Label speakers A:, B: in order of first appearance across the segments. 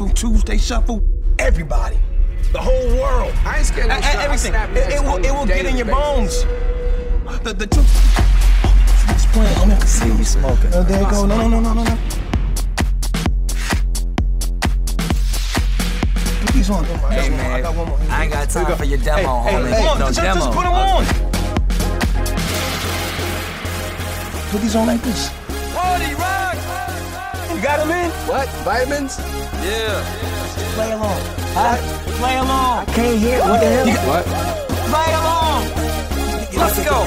A: shuffle, Tuesday shuffle, everybody. The whole world.
B: I ain't scared of no
A: e-
B: I
A: everything.
B: snap
A: It, it will, it will get in your
B: basis.
A: bones. The, the truth. It's playing. Oh, man.
C: See me smoking.
A: Oh, there you go. No, no, no, no, no, no. Put these on.
C: Hey,
A: I
C: man.
A: got one more.
C: I ain't got time for your demo,
A: Hey,
C: homie.
A: hey, come on,
C: no
A: just,
C: demo.
A: just put them on. Put these on like this.
C: Party rock!
A: You got them in?
B: What? Vitamins?
C: Yeah.
A: Play along. Huh? Play along.
C: I can't hear. What the hell?
B: What?
A: Play along.
C: Let's go.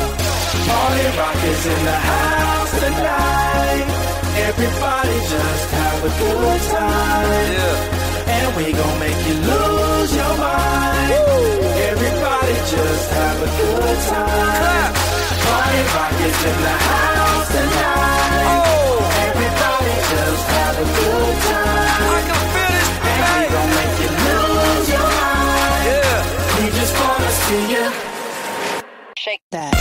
D: Party rock is in the house tonight. Everybody just have a good time.
C: Yeah.
D: And we gon' make you lose your mind. Everybody just have a good time.
C: Clap.
D: Party rock is in the house tonight. Everybody just have a good time.
C: I can feel this,
D: And we gon' make you lose your mind.
C: Yeah.
D: We just wanna see you.
E: Shake that.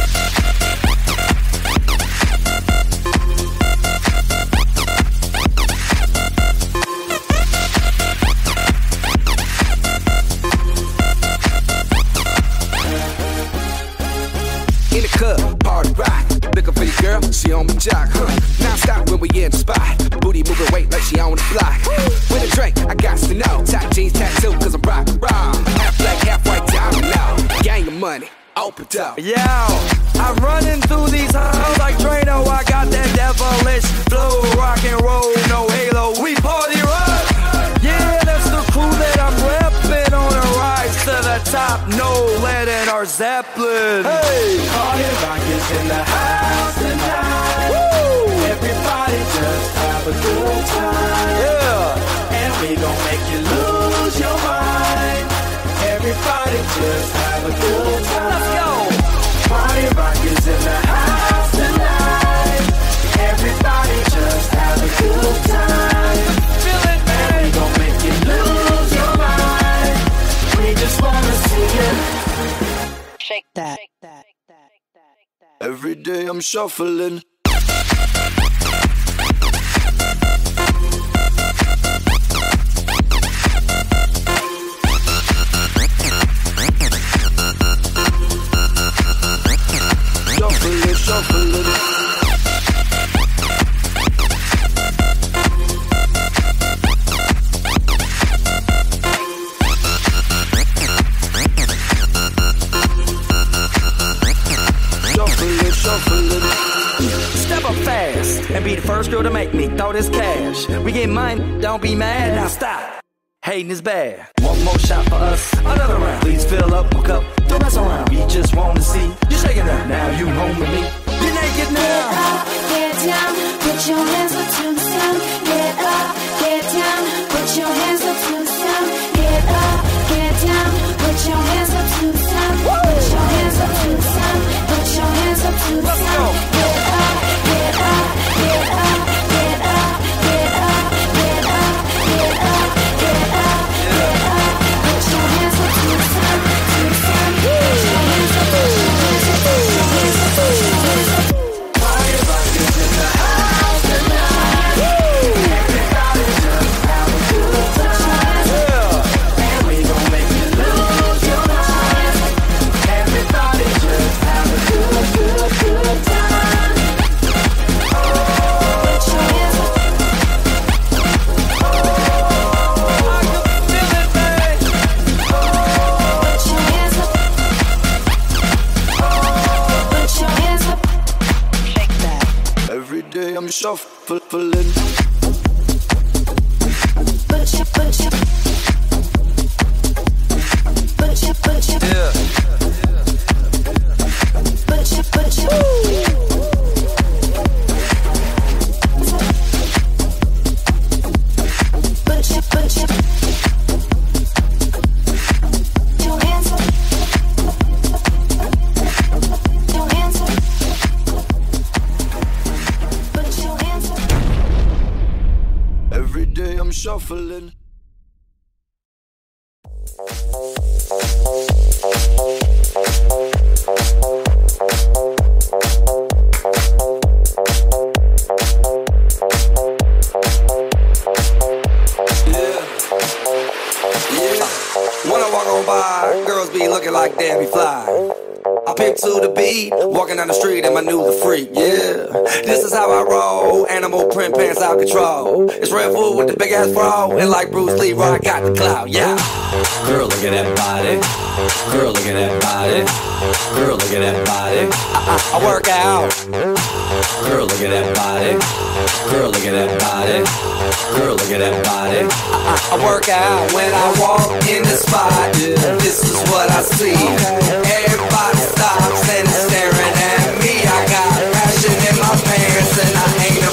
B: Up.
C: I'm running through these halls like Drano. I got that devilish flow, rock and roll, no halo. We party rock. Yeah, that's the crew that I'm repping on a rise to the top. No lead in our Zeppelin. Hey,
D: Party rock is in the house tonight. Everybody just have a good time.
C: yeah.
D: And we gon' make you lose your mind. Everybody just have a good time.
C: Let's go.
D: Party rock is in the house tonight. Everybody just have a good time.
C: Feel it,
D: And we
C: man.
D: gon' make you lose your mind. We just wanna see you.
E: Shake that.
B: Every day I'm shuffling. Shuffling,
C: be the first girl to make me throw this cash. We get mine, don't be mad. Now stop. Hating is bad. One more shot for us, another round. Please fill up my cup. Don't mess around. We just want to see you shaking up. Now you home with me. You're naked now.
F: Get up, get down, put your hands up to the sun. Get up, get down, put your hands up to the sun.
C: Control. It's Redfoo with the big ass bra, and like Bruce Lee, I got the clout, yeah.
B: Girl, look at that body. Girl, look at that body. Girl, look at that body.
C: I, I work out,
B: Girl, look at that body. Girl, look at that body. Girl, look at that body.
C: I, I work out when I walk in the spot. This is what I see. Everybody stops and is staring at me. I got passion in my pants and I ain't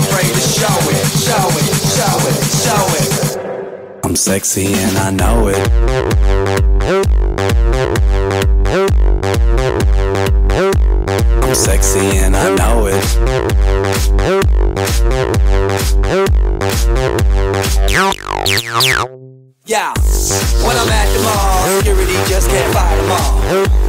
C: show it, show it, show it, show it.
B: I'm sexy and I know it. I'm sexy and I know it.
C: Yeah, when I'm at the mall, security just can't fight them all.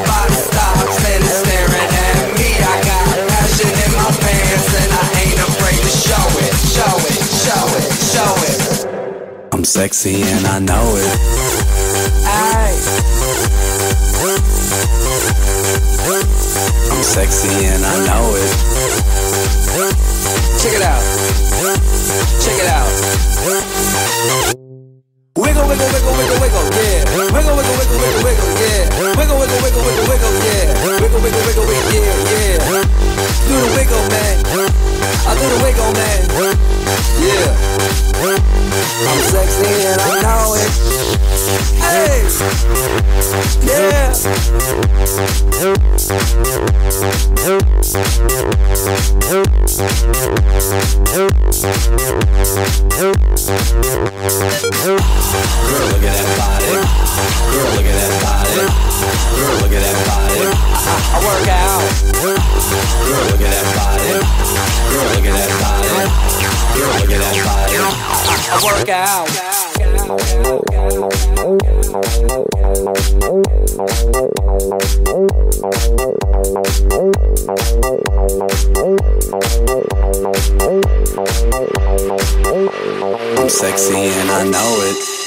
C: Everybody stops and is staring at me. I got passion in my pants and I ain't afraid to show it, show it, show it, show it.
B: I'm sexy and I know it. I'm sexy and I know it.
C: check it out. Check it out. Wiggle, wiggle, wiggle, wiggle, yeah. Wiggle, wiggle, wiggle, wiggle, wiggle, yeah. Wiggle, wiggle, wiggle, wiggle, wiggle, yeah. Wiggle, wiggle, wiggle, wiggle, yeah, yeah. Do the wiggle, man. I do the wiggle, man. Yeah. I'm sexy and I know it. Hey. Yeah.
B: Girl, look at that body. Girl, look at that body. Girl, look at that body.
C: I work out.
B: Girl, look at that body. Girl, look at that body. Girl, look at that body.
C: I work out.
B: I'm sexy and I know it.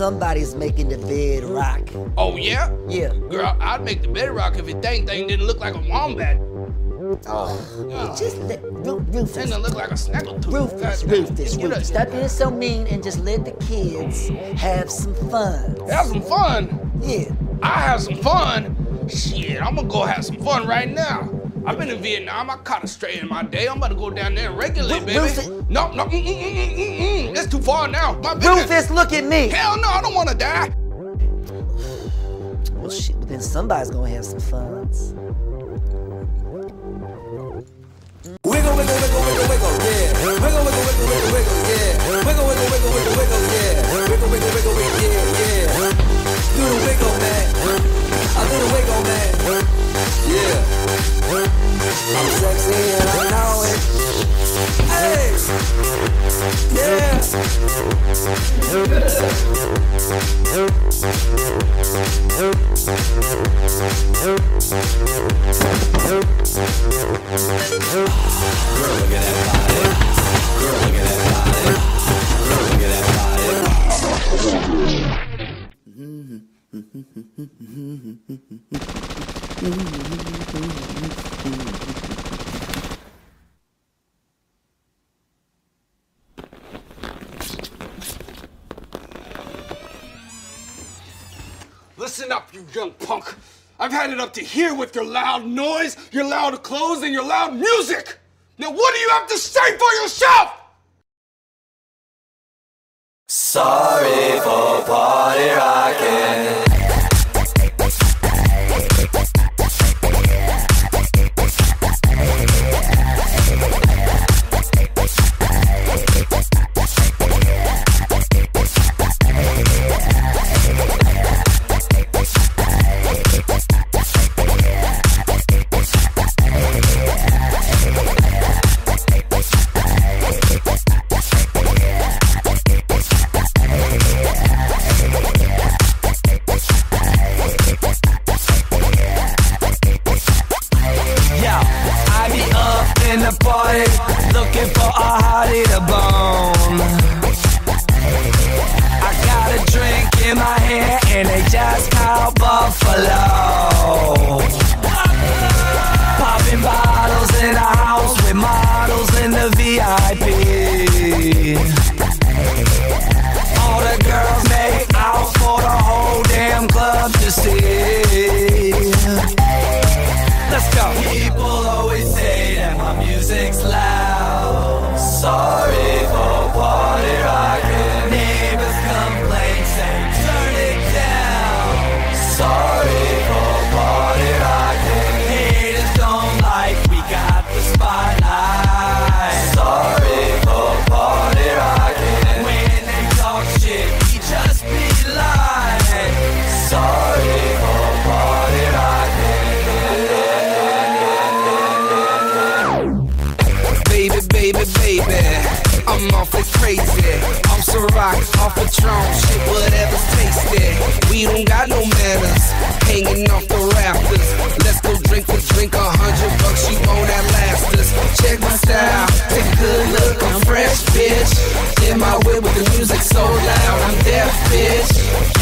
G: Somebody's making the bed rock.
E: Oh, yeah?
G: Yeah.
E: Girl, I'd make the bed rock if it dang thing didn't look like a wombat. Oh,
G: Just let Ru- Rufus,
E: didn't look like a snaggletooth.
G: Rufus. Rufus,
E: Get
G: Rufus. Stop being so mean and just let the kids have some fun.
E: Have some fun.
G: Yeah.
E: I have some fun. Shit, I'm gonna go have some fun right now. I've been in Vietnam. I caught a stray in my day. I'm about to go down there and regulate, baby.
G: Rufus-
E: No, no, mm, mm, mm, mm, mm, mm. That's too far now. My business.
G: Rufus, look at me.
E: Hell no, I don't want to die.
G: Well, shit, well, then somebody's gonna have some fun.
C: Wiggle, wiggle, wiggle, wiggle, wiggle,
G: Up to here with your loud noise, your loud clothes, and your loud music. Now, what do you have to say for yourself?
C: Sorry for party rocking.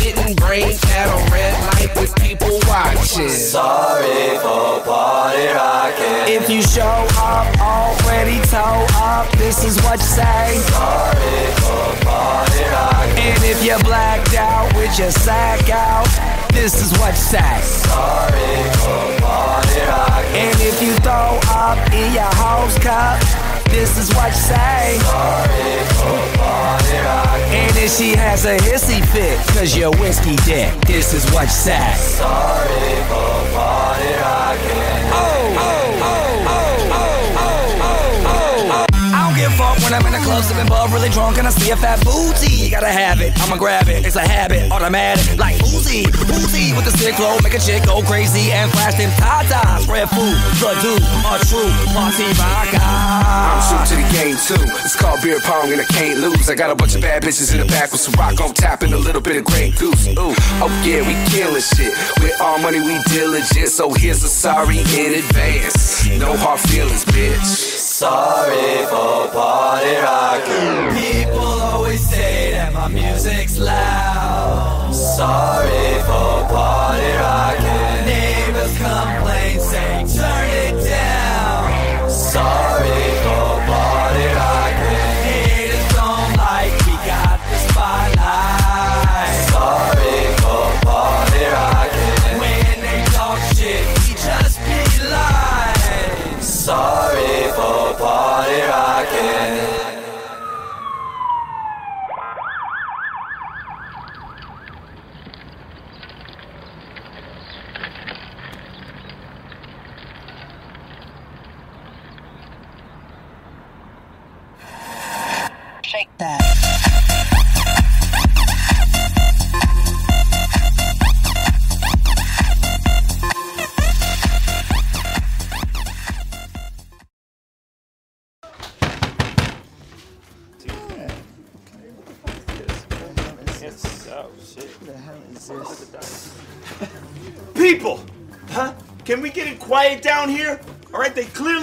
E: Getting brain at a red light with people watching.
C: Sorry for party rocking. If you show up already toe up, this is what you say. Sorry for party rocking. And if you're blacked out with your sack out, this is what you say. Sorry for party rocking. And if you throw up in your house cup, this is what you say. And if she has a hissy fit, cause you're whiskey dick, this is what you say. Sorry for party rocking. When I'm in the club sipping bub, really drunk, and I see a fat booty. Gotta have it, I'ma grab it. It's a habit, automatic, like Uzi, Uzi with the sick flow, make a chick go crazy and flash them tatas. Redfoo, the dude, a true party rocker.
E: I'm true to the game too. It's called beer pong and I can't lose. I got a bunch of bad bitches in the back with some rock on tap and a little bit of Grey Goose. Ooh, oh yeah, we killing shit. With all money we diligent, so here's a sorry in advance. No hard feelings, bitch.
C: Sorry for party rocking. People always say that my music's loud. Sorry for party rocking. Neighbors complain,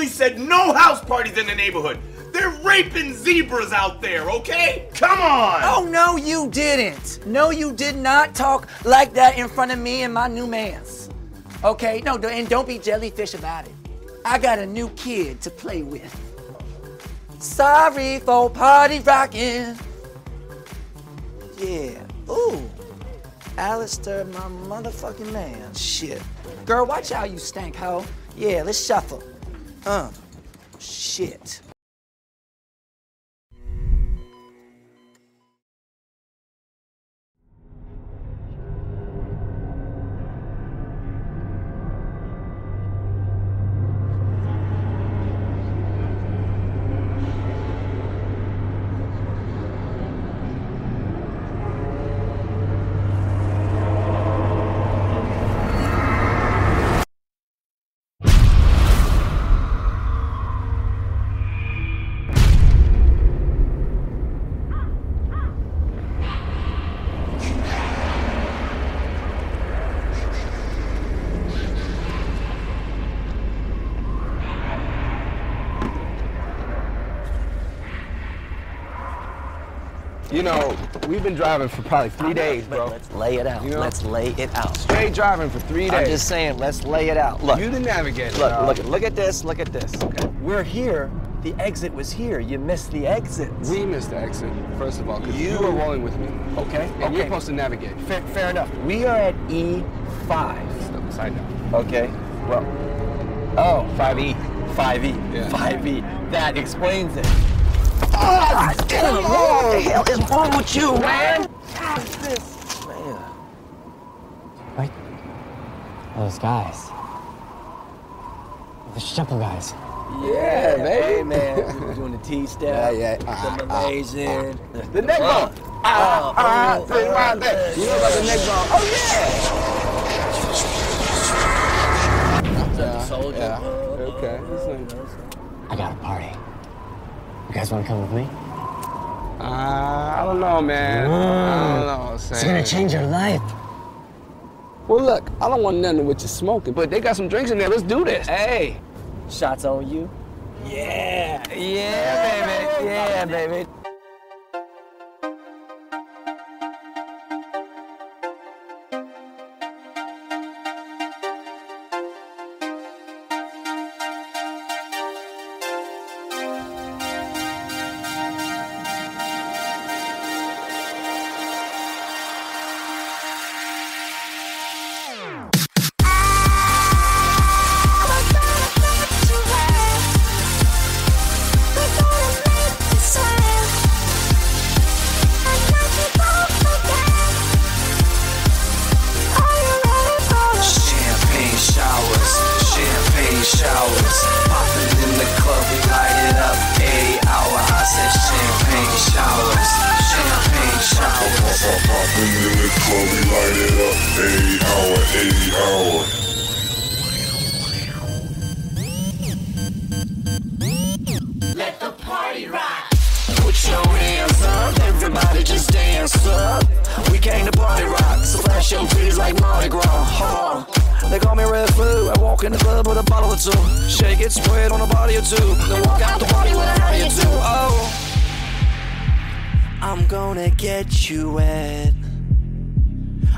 H: said no house parties in the neighborhood. They're raping zebras out there, okay? Come on!
G: Oh, no, you didn't. No, you did not talk like that in front of me and my new mans. Okay? No, and don't be jellyfish about it. I got a new kid to play with. Sorry for party rocking. Yeah. Ooh. Alistair, my motherfucking man. Shit. Girl, watch how you stank, hoe. Yeah, let's shuffle. Uh. Shit.
E: You know, we've been driving for probably three days, bro.
I: Let's lay it out.
E: You know?
I: Let's lay it out.
E: Straight driving for three days.
I: I'm just saying, let's lay it out. Look,
E: You the navigator.
I: look, look, look at this. Look at this. Okay. We're here. The exit was here. You missed the exit.
E: We missed the exit, first of all, because you,
I: You-
E: were rolling with me.
I: Okay.
E: And
I: okay.
E: you're supposed to navigate.
I: Fair, fair enough. We are at E5.
E: Step aside now.
I: Okay. Well. Oh, 5E. 5E.
E: Yeah.
I: 5E. That explains it. Oh, damn, what the hell is wrong with you, man? What is this, Man.
J: Right? Those guys. The Shuffle guys.
I: Yeah, Hey, man. We were doing the T step.
E: Yeah, yeah.
I: The Malaysian.
E: The neck bone. Ah, ah, say my thing. You know about the neck bone? Oh, yeah.
I: Soldier.
E: Yeah. Okay. It's like-
J: I got a party. You guys want to come with me?
E: Uh, I don't know, man. I don't know.
J: It's gonna change your life.
E: Well, look, I don't want nothing with you smoking, but they got some drinks in there. Let's do this.
I: Hey, shots on you. Yeah, yeah, baby, yeah, baby.
C: Shake it, on a body or two. Then walk out the party with a hurry or two. Oh. I'm gonna get you wet.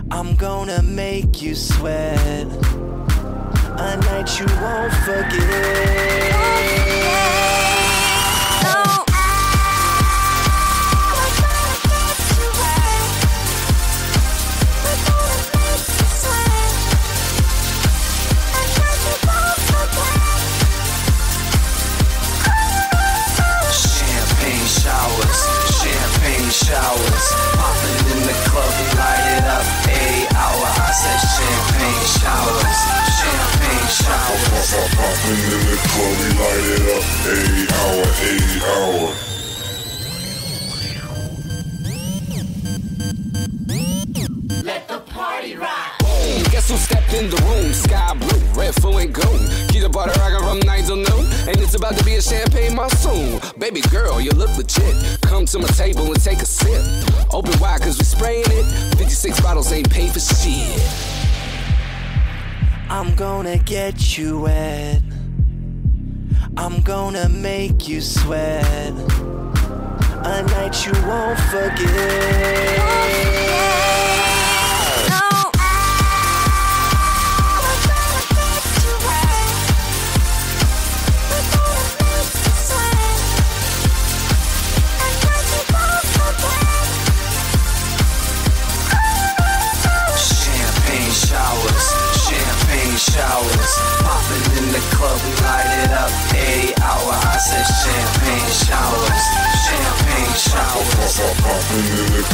C: I'm gonna make you sweat. A night you won't forget. Showers. Popping in the club, we light it up. Eight hour, I said champagne showers, champagne showers.
K: Popping in the club, we light it up. Eight hour, eight hour.
E: Guess who stepped in the room? SkyBlu, red, full and goon. Kita bought a got from 9 till noon. And it's about to be a champagne monsoon. Baby girl, you look legit. Come to my table and take a sip.
B: Open wide, cause we spraying it. 56 bottles ain't paid for shit.
C: I'm gonna get you wet. I'm gonna make you sweat. A night you won't forget.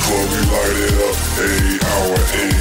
C: club, we light it up. a hour. aim.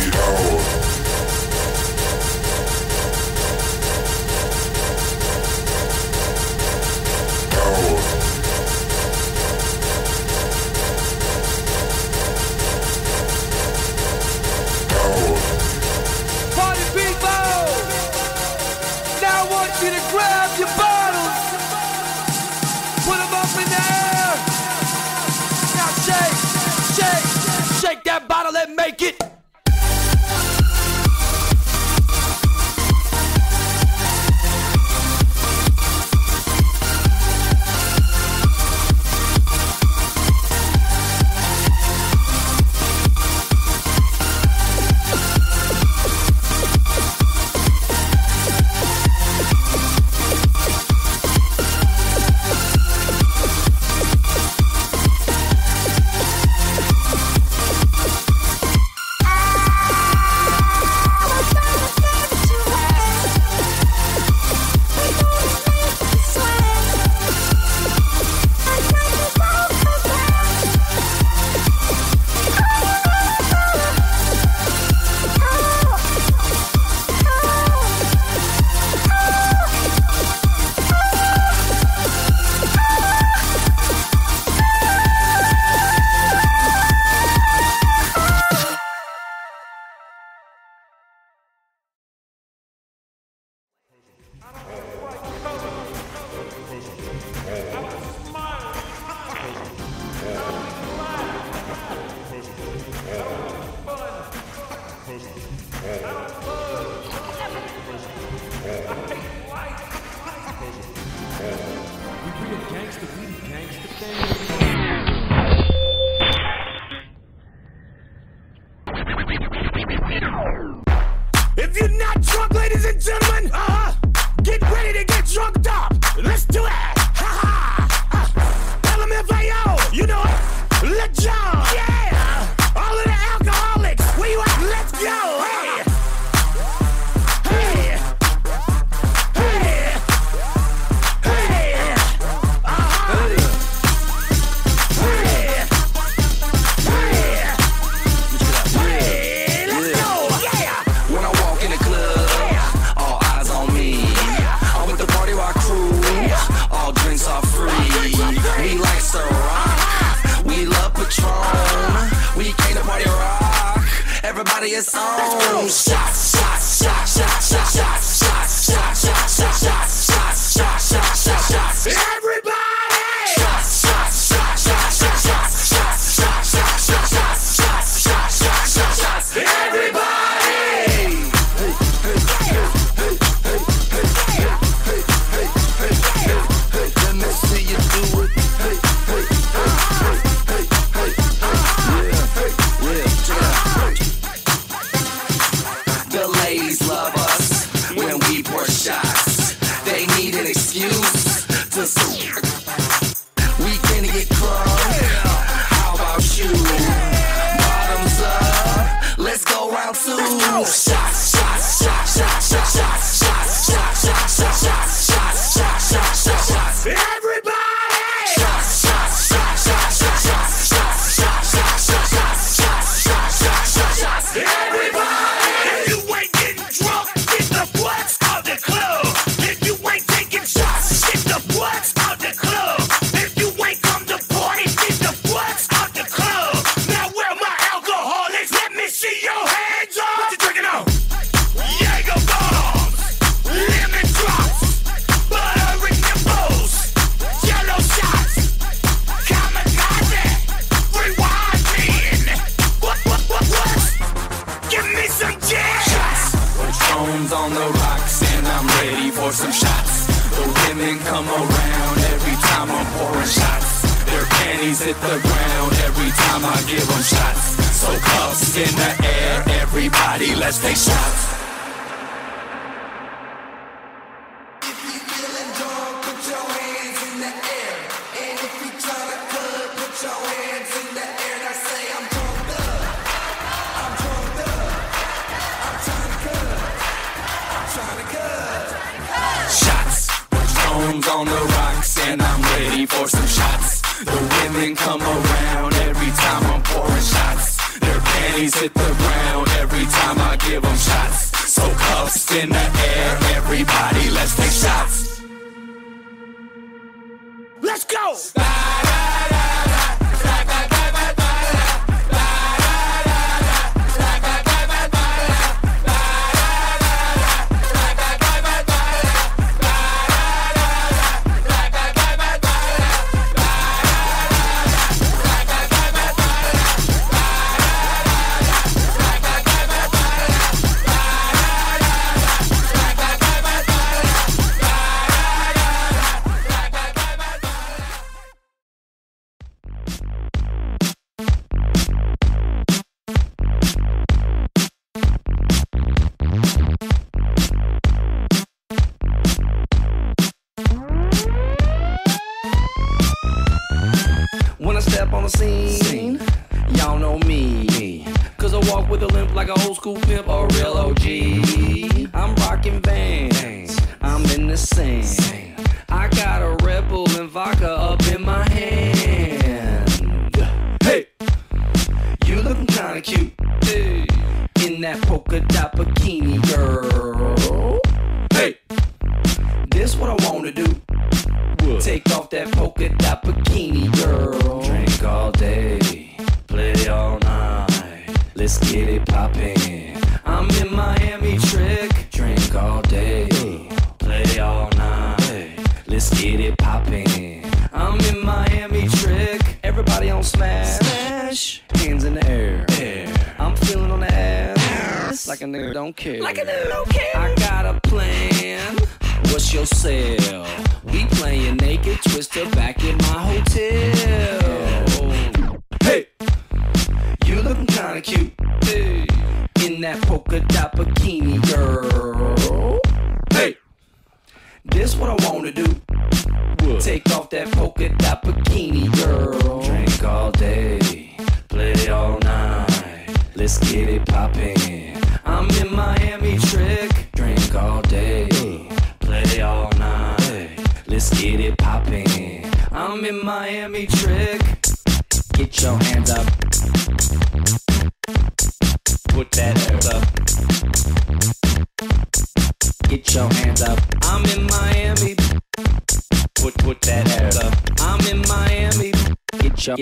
C: Patron. We came to party rock. Everybody is on. Shots! Shots! Shots! Shots! Shots! Shots! Shots! Shots! Shots! Shots! Shots! Shots! Shots! Shots! shot, shot. For some shots. The women come around every time I'm pouring shots. Their panties hit the ground every time I give them shots. So cuffs in the air, everybody, let's take. Shots,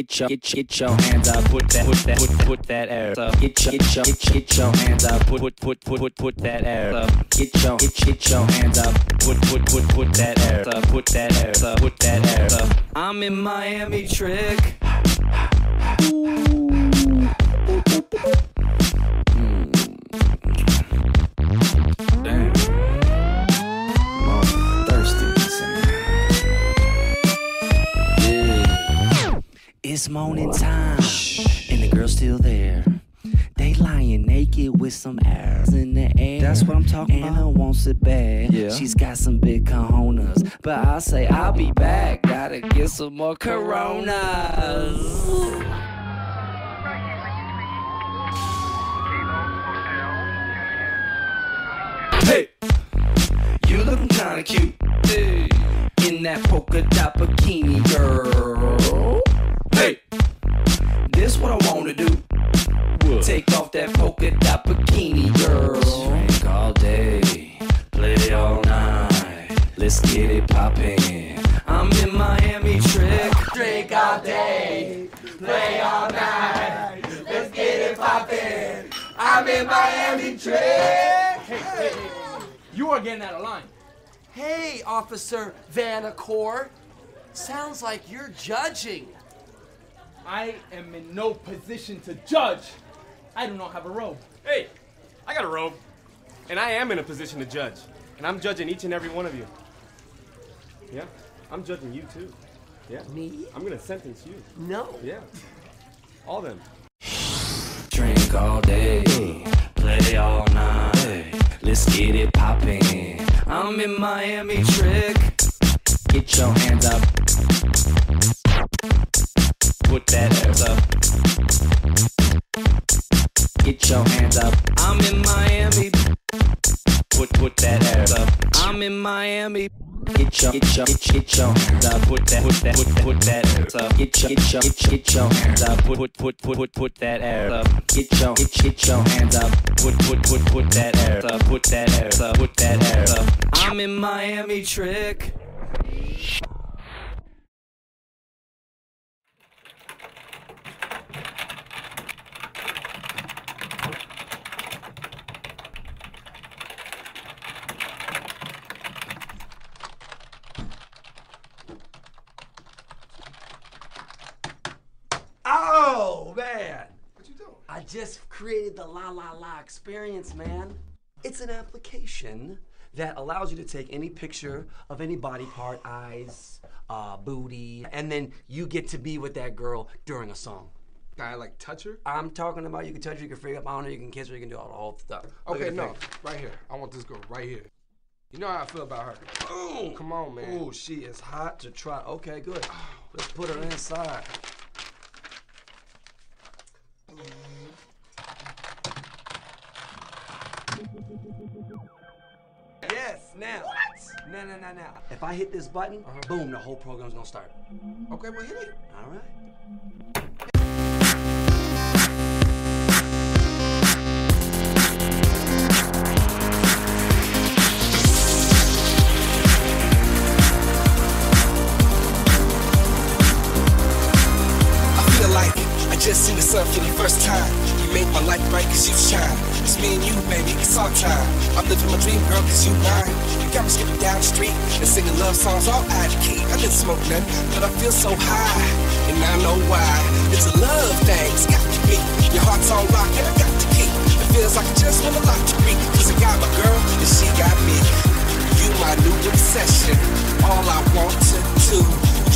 C: Get your get your get, your- hands up. Put that put that put put that ass up. Get your get your get, get your hands up. Put put put put put put that ass up. Get your get, get your hands up. Put put put put that ass up. Put that ass up. Put that ass up. I'm in Miami trick. Damn. It's morning time, and the girl's still there. They lying naked with some ass in the air. That's what I'm talking Anna about. wants it bad.
L: Yeah.
C: She's got some big cojones. But I say I'll be back. Gotta get some more coronas. Hey, you looking kinda cute. Hey, in that polka dot bikini, girl. Hey, this what I wanna do. Take off that polka dot bikini, girl. Drink all day, play all night. Let's get it poppin'. I'm in Miami trick.
M: Drink all day, play all night. Let's get it poppin'. I'm in Miami trick.
I: Hey, hey, hey, you are getting out of line.
N: Hey, Officer Vanacore. Sounds like you're judging.
I: I am in no position to judge. I do not have a robe.
H: Hey, I got a robe.
L: And I am in a position to judge. And I'm judging each and every one of you. Yeah, I'm judging you too. Yeah.
N: Me?
L: I'm gonna sentence you.
N: No.
L: Yeah. All of them.
C: Drink all day, play all night. Let's get it poppin'. I'm in Miami trick. Get your hands up. Put that ass up. Get your hands up. I'm in Miami. Put put that ass up. I'm in Miami. Get your get your get, get your hands up. Put that put that put put that ass up. Get your get your get, get your hands up. Put put put put put put that ass up. Get your get, get your hands up. Put put put put that ass up. Put that ass up. Put that ass up. I'm in Miami trick.
N: Oh man! What you doing? I just created the La La La experience, man. It's an application that allows you to take any picture of any body part, eyes, uh, booty, and then you get to be with that girl during a song.
O: I like touch her.
N: I'm talking about you can touch her, you can freak up on her, you can kiss her, you can do all the whole stuff. Look
O: Okay,
N: at the
O: no,
N: picture.
O: right here. I want this girl right here. You know how I feel about her.
N: Boom.
O: Come on, man.
N: Oh, she is hot to try. Okay, good. Let's put her inside. No, no, no, no. If I hit this button, uh-huh. boom, the whole program's gonna start.
O: Okay, well hit it.
N: All right.
E: I feel like I just seen the sun for the first time. Made my life bright cause you shine. It's me and you, baby, it's our time. I'm living my dream, girl, cause you mine. You got me skipping down the street and singing love songs all out of key. I didn't smoke none, but I feel so high. And I know why. It's a love thing, it's got to be. Your heart's on rock and I got the key. It feels like I just want a lot to read. Cause I got my girl and she got me. You my new obsession. All I want to do.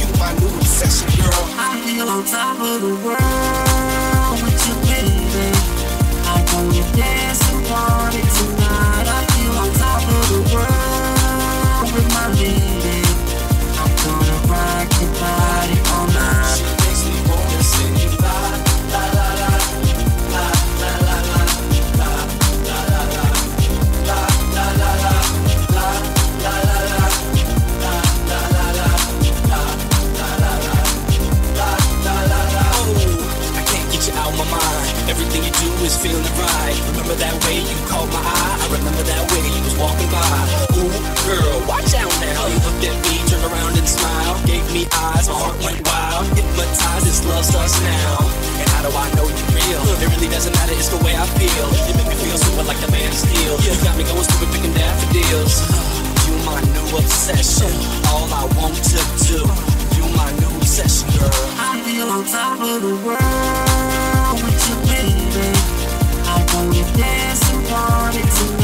E: You my new obsession, girl.
D: I feel on top of the world
E: this now. And how do I know you're real? It really doesn't matter, it's the way I feel. You make me feel super like the man of steel. You got me going stupid, picking daffodils. You my new obsession. All I want to do. You my new obsession, girl.
D: I feel on top of the world with you, baby. I wanna dance and party tonight.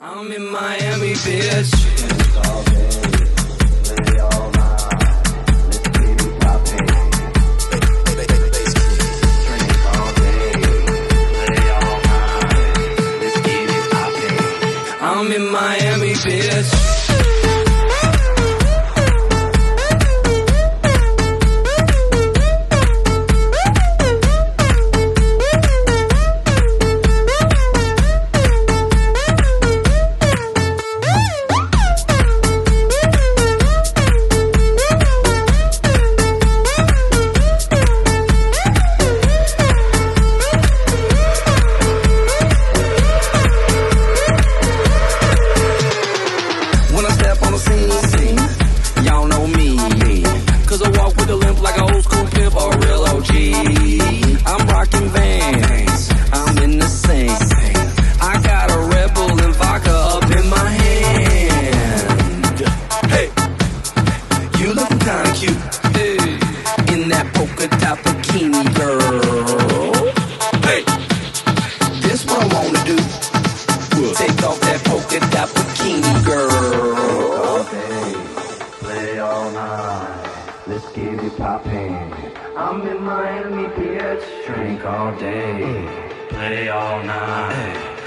D: I'm
C: in Miami, bitch.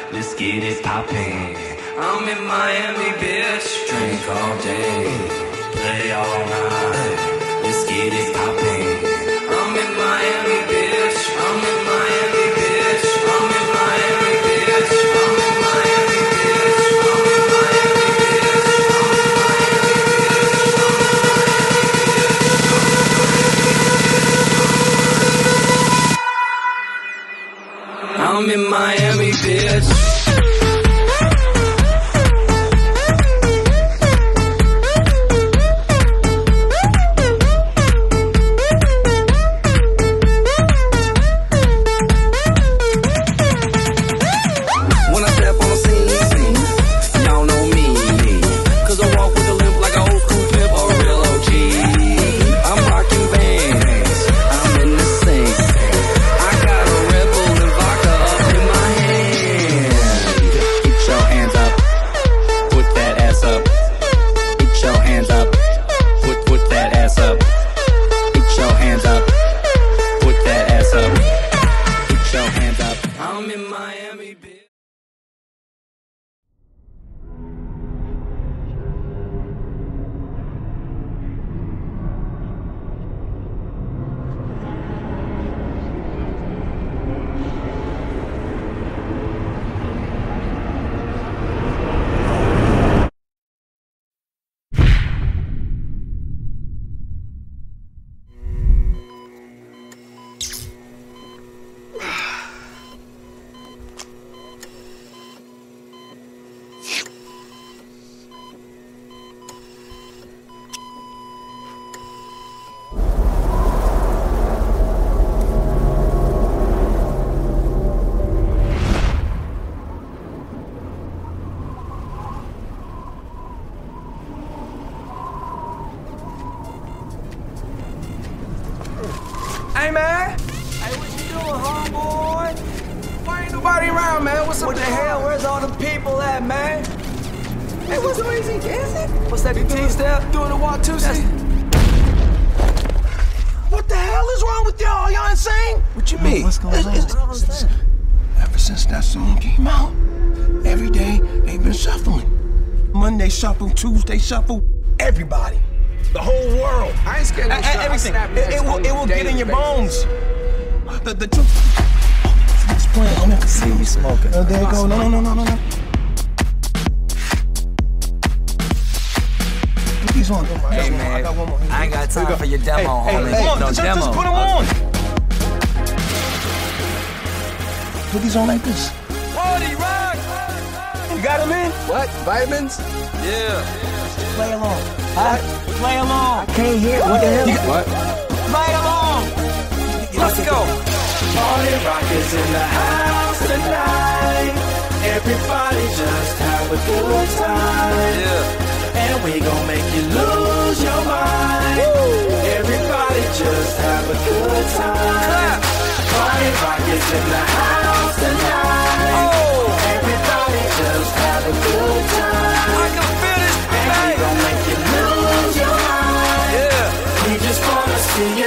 D: Let's get it poppin'. I'm in Miami, bitch. Drink all day. Play all night. Let's get it poppin'.
A: Shuffle, everybody. The whole world.
G: I ain't scared of no
A: Everything.
G: snap
A: It, it will, it will get in your
G: basis.
A: bones. The, the truth. Oh, it's playing. Oh, man, I can see you smoking. Oh, there you go. No, no, no, no, no, no. Put these on. I
C: Hey
A: got one more. I got one more.
C: I ain't got time
A: go.
C: for your demo,
A: Hey, hey,
C: homie.
A: come on,
C: no
A: just,
C: demo.
A: just put them on. Put these on like this.
G: Party rock!
A: You got them in?
G: What? Vitamins?
C: Yeah.
A: Play along. Huh? Play along. I can't hear. What the hell?
G: What?
A: Play along.
C: Let's go.
D: Party rock is in the house tonight. Everybody just have a good time.
C: Yeah.
D: and we gon' make you lose your mind. Everybody just have a good time. Clap. Party rock is in the house tonight. See you.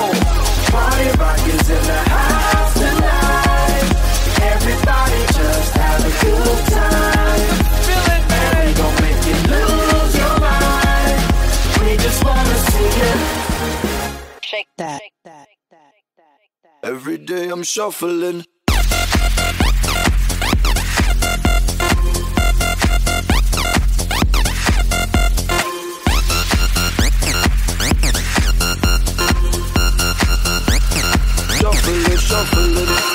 P: day I'm shuffling. shuffling, shuffling.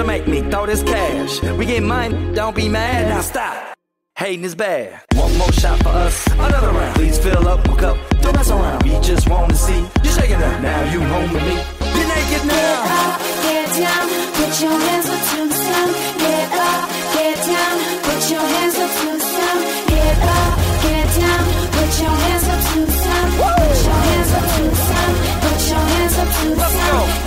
C: And be the first girl to make me throw this cash. We get mine, don't be mad. Now stop. Hating is bad. One more shot for us, another round. Please fill up my cup, don't mess around. We just want to see you shaking up. Now you home with me. You're naked
F: Get
C: now.
F: up, get down, put your hands up to the sound. Get up, get down, put your hands up to the sound. Get up, get down, put your hands up to the sound. Put your hands up to the sound. Put your hands up to the sound. Get up,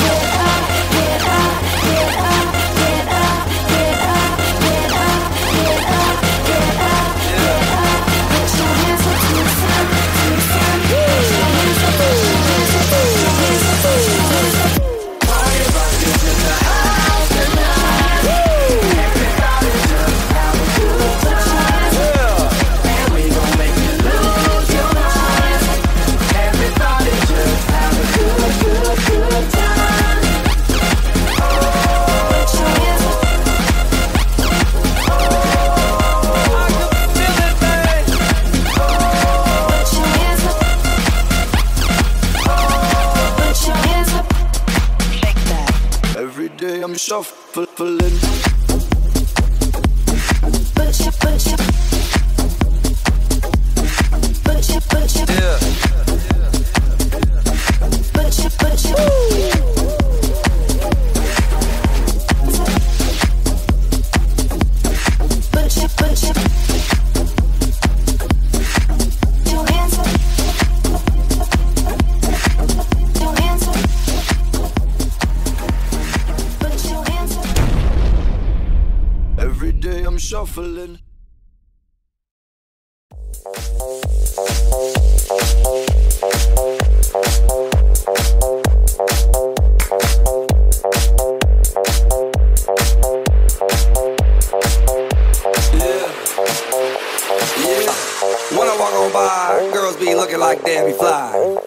G: like Debbie Fly.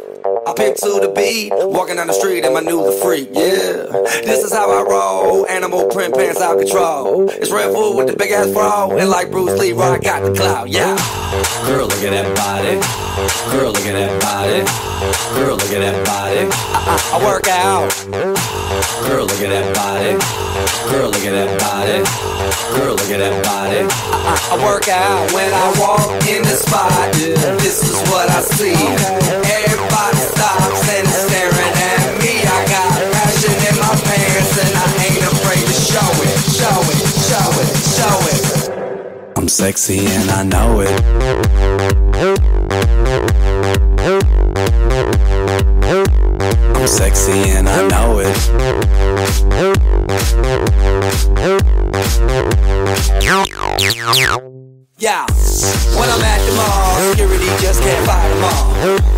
G: I pimp to the beat, walking down the street and my new the freak, yeah. This is how I roll, animal print pants out control. It's Red Bull with the big ass bra, and like Bruce Lee, I got the clout, yeah.
C: Girl, look at that body. Girl, look at that body. Girl, look at that body.
G: I, I, I work out.
C: Girl, look at that body. Girl, look at that body. Girl, look at that body.
G: I, I work out when I walk in the spot. This is what I see. Everybody stops and is staring at me. I got passion in my pants and I ain't afraid to show it, show it, show it, show it.
C: I'm
B: sexy and I know it. I'm sexy and I know it.
C: Yeah, when I'm at the mall, security just can't fight them all.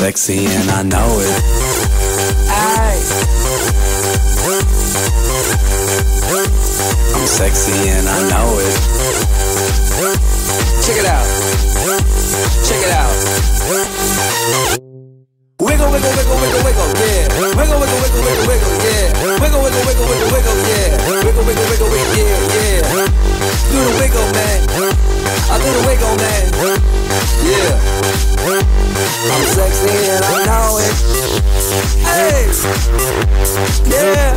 B: sexy and I know it. I'm sexy and I know it.
C: Check it out. Check it out. Wiggle, wiggle, wiggle, wiggle, wiggle, wiggle, wiggle, wiggle, wiggle, yeah. Wiggle, wiggle, wiggle, wiggle, wiggle, yeah. Wiggle, wiggle, wiggle, wiggle, yeah, yeah. Do the wiggle, man. I do the wiggle, man. Yeah. I'm sexy and I know it. Hey. Yeah.